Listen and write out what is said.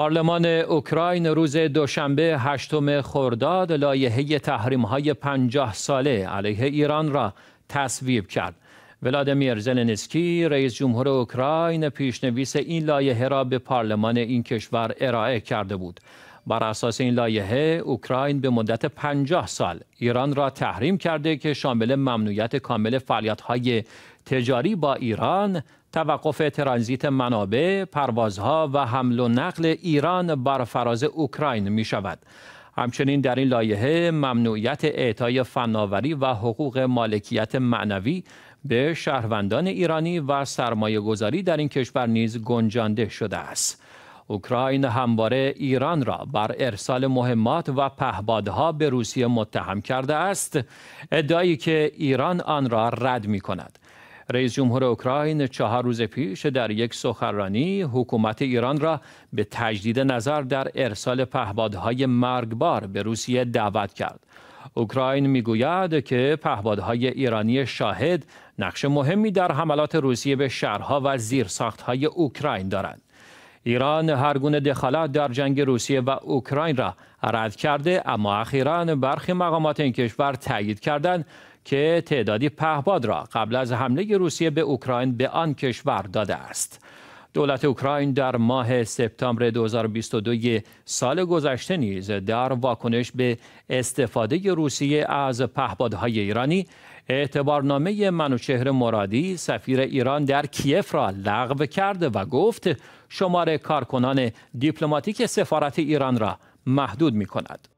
پارلمان اوکراین روز دوشنبه هشتم خرداد لایحه تحریم های پنجاه ساله علیه ایران را تصویب کرد. ولادیمیر زلنسکی رئیس جمهور اوکراین پیشنویس این لایحه را به پارلمان این کشور ارائه کرده بود. بر اساس این لایحه اوکراین به مدت 50 سال ایران را تحریم کرده که شامل ممنوعیت کامل فعالیت‌های تجاری با ایران، توقف ترانزیت منابع، پروازها و حمل و نقل ایران بر فراز اوکراین می شود. همچنین در این لایحه ممنوعیت اعطای فناوری و حقوق مالکیت معنوی به شهروندان ایرانی و سرمایه گذاری در این کشور نیز گنجانده شده است. اوکراین همواره ایران را بر ارسال مهمات و پهبادها به روسیه متهم کرده است ادعایی که ایران آن را رد می کند رئیس جمهور اوکراین چهار روز پیش در یک سخنرانی حکومت ایران را به تجدید نظر در ارسال پهبادهای مرگبار به روسیه دعوت کرد. اوکراین می‌گوید که پهبادهای ایرانی شاهد نقش مهمی در حملات روسیه به شهرها و زیرساختهای اوکراین دارند. ایران هر گونه دخالت در جنگ روسیه و اوکراین را رد کرده اما اخیرا برخی مقامات این کشور تایید کردند که تعدادی پهباد را قبل از حمله روسیه به اوکراین به آن کشور داده است. دولت اوکراین در ماه سپتامبر 2022 سال گذشته نیز در واکنش به استفاده روسیه از پهپادهای ایرانی اعتبارنامه منوچهر مرادی سفیر ایران در کیف را لغو کرد و گفت شمار کارکنان دیپلماتیک سفارت ایران را محدود می کند.